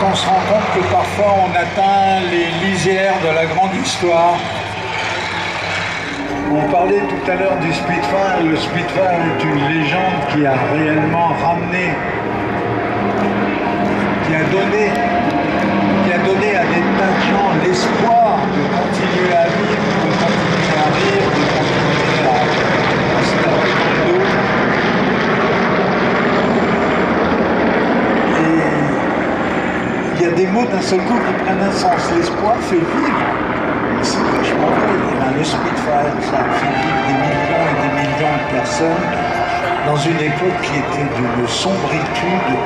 qu'on se rend compte que parfois on atteint les lisières de la grande histoire. On parlait tout à l'heure du Spitfire. Le Spitfire est une légende qui a réellement ramené, qui a donné, qui a donné à des tas de gens l'espoir de continuer à vivre seul coup qui prennent un sens. L'espoir fait vivre. C'est vachement vrai. Eh ben, le Spitfire, ça fait vivre des millions et des millions de personnes dans une époque qui était d'une sombritude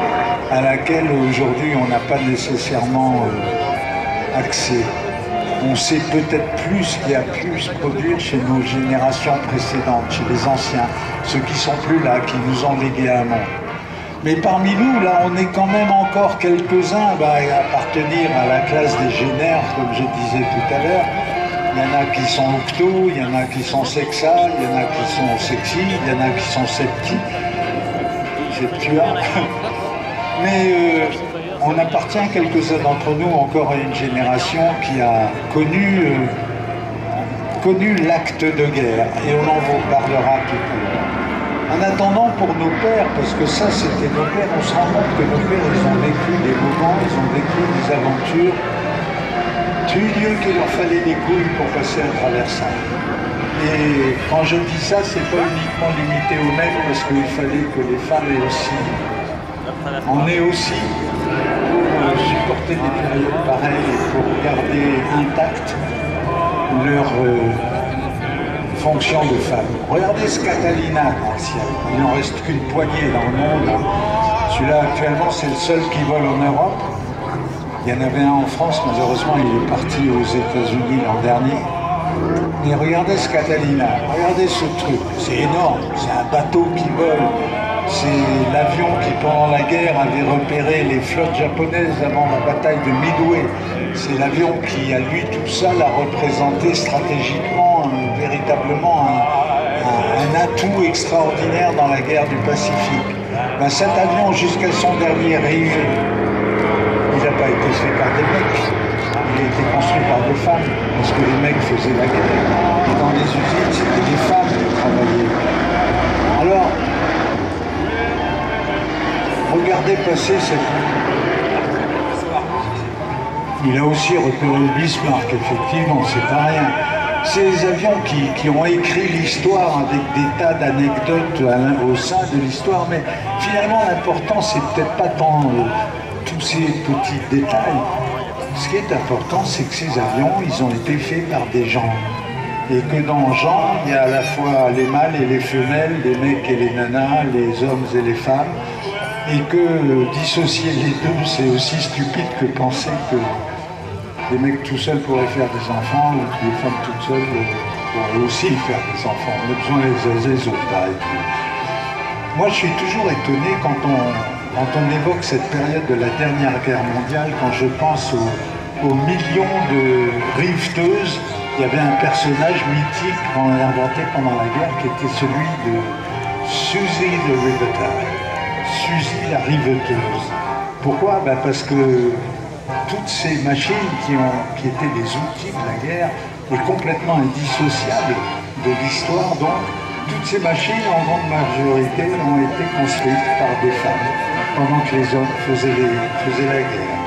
à laquelle aujourd'hui on n'a pas nécessairement euh, accès. On sait peut-être plus ce qui a pu se produire chez nos générations précédentes, chez les anciens, ceux qui sont plus là, qui nous ont légué un monde. Mais parmi nous, là, on est quand même encore quelques-uns bah, à appartenir à la classe des génères, comme je disais tout à l'heure. Il y en a qui sont octo, il y en a qui sont sexa, il y en a qui sont sexy, il y en a qui sont septi, septua. Mais euh, on appartient, quelques-uns d'entre nous, encore à une génération qui a connu, euh, connu l'acte de guerre. Et on en vous parlera tout à l'heure. En attendant pour nos pères, parce que ça c'était nos pères, on se rend compte que nos pères ils ont vécu des moments, ils ont vécu des aventures. Tu Dieu qu'il leur fallait des couilles pour passer un traversant. Et quand je dis ça, c'est pas uniquement limité aux mecs, parce qu'il fallait que les femmes aient aussi, en aient aussi pour euh, supporter des périodes pareilles et pour garder intacte leur euh, fonction de femme. Regardez ce Catalina. Il n'en reste qu'une poignée dans le monde. Celui-là, actuellement, c'est le seul qui vole en Europe. Il y en avait un en France, malheureusement, il est parti aux États-Unis l'an dernier. Mais regardez ce Catalina, regardez ce truc, c'est énorme, c'est un bateau qui vole. C'est l'avion qui, pendant la guerre, avait repéré les flottes japonaises avant la bataille de Midway. C'est l'avion qui, à lui tout seul, a représenté stratégiquement, euh, véritablement, un, atout extraordinaire dans la guerre du Pacifique. Ben, cet avion, jusqu'à son dernier rive, il n'a pas été fait par des mecs. Il a été construit par des femmes, parce que les mecs faisaient la guerre. Et dans les usines, c'était des femmes qui travaillaient. Alors, regardez passer cette... Il a aussi repéré le Bismarck, effectivement, c'est pas rien. C'est les avions qui, qui ont écrit l'histoire avec des tas d'anecdotes à l'in- au sein de l'histoire, mais finalement l'important c'est peut-être pas tant euh, tous ces petits détails. Ce qui est important, c'est que ces avions, ils ont été faits par des gens. Et que dans gens, il y a à la fois les mâles et les femelles, les mecs et les nanas, les hommes et les femmes. Et que euh, dissocier les deux, c'est aussi stupide que penser que les mecs tout seuls pourraient faire des enfants ou les femmes toutes seules euh, pourraient aussi faire des enfants. On besoin les des autres, pareil. Moi, je suis toujours étonné quand on, quand on évoque cette période de la dernière guerre mondiale, quand je pense aux, aux millions de riveteuses. Il y avait un personnage mythique qu'on a inventé pendant la guerre qui était celui de Suzy the Riveter. Suzy la riveteuse. Pourquoi? Ben Parce que toutes ces machines qui, étaient des outils de la guerre et complètement indissociables de l'histoire, donc toutes ces machines, en grande majorité, ont été construites par des femmes pendant que les hommes faisaient, la guerre.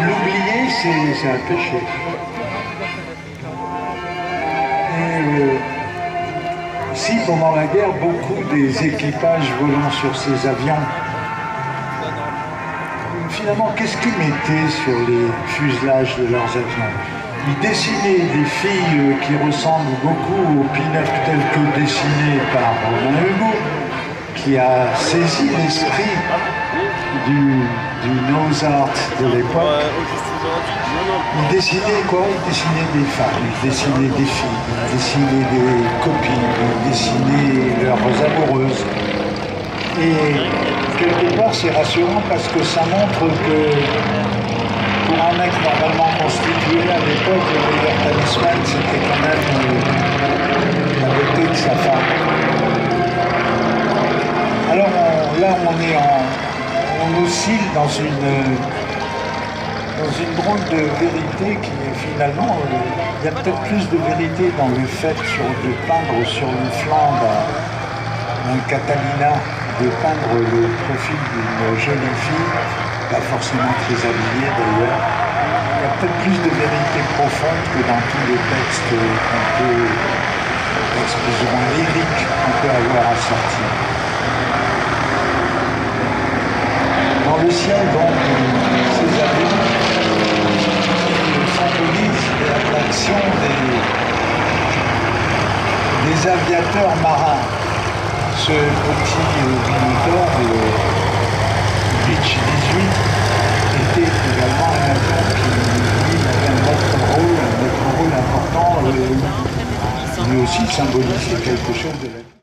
L'oublier, c'est c'est un péché. Et euh, si pendant la guerre, beaucoup des équipages volant sur ces avions qu'est-ce qu'ils mettaient sur les fuselages de leurs avions? Ils dessinaient des filles euh, qui ressemblent beaucoup aux pin-up tels que dessinés par Romain Hugo, qui a saisi l'esprit du, du art de l'époque. Il dessinait quoi? Il dessinait des femmes, il des filles, il des copines, il leurs amoureuses. Et quelque part, c'est rassurant parce que ça montre que pour un mec normalement constitué à l'époque, le meilleur talisman, c'était quand même euh, la beauté de sa femme. Alors là, on est en, on oscille dans une dans une drôle de vérité qui est finalement, euh, il y a peut-être plus de vérité dans le fait de peindre sur le flanc d'un Catalina, de peindre le profil d'une jolie fille, pas forcément très habillée d'ailleurs. Il y a peut-être plus de vérité profonde que dans tous les textes qu'on peut, plus ou lyriques qu'on peut avoir à sortir. Dans le ciel, donc, ces avions symbolisent l'attraction des, des aviateurs marins. Ce petit binoteur, le Beach 18, était également un avion qui avait un autre rôle, un autre rôle important. Euh, lui aussi symbolisait quelque chose de la